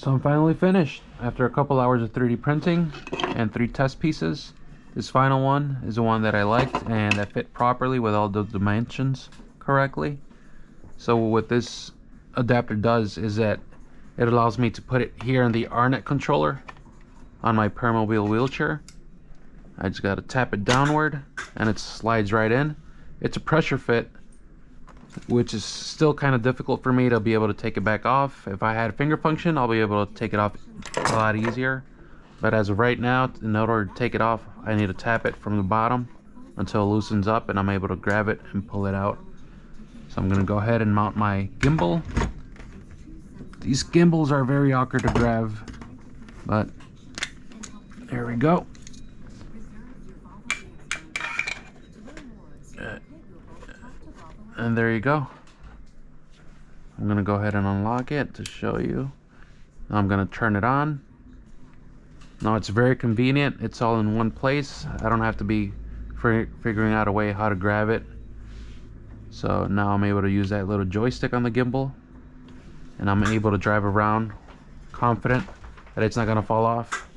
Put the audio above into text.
So I'm finally finished after a couple hours of 3D printing and three test pieces. This final one is the one that I liked and that fit properly with all the dimensions correctly. So what this adapter does is that it allows me to put it here in the RNet controller on my Permobil wheelchair. I just gotta tap it downward and it slides right in. It's a pressure fit which is still kind of difficult for me to be able to take it back off. If I had finger function, I'll be able to take it off a lot easier. But as of right now, in order to take it off, I need to tap it from the bottom until it loosens up and I'm able to grab it and pull it out. So I'm gonna go ahead and mount my gimbal. These gimbals are very awkward to grab, but there we go. And there you go. I'm gonna go ahead and unlock it to show you. I'm gonna turn it on. Now it's very convenient. It's all in one place. I don't have to be figuring out a way how to grab it. So now I'm able to use that little joystick on the gimbal. And I'm able to drive around confident that it's not gonna fall off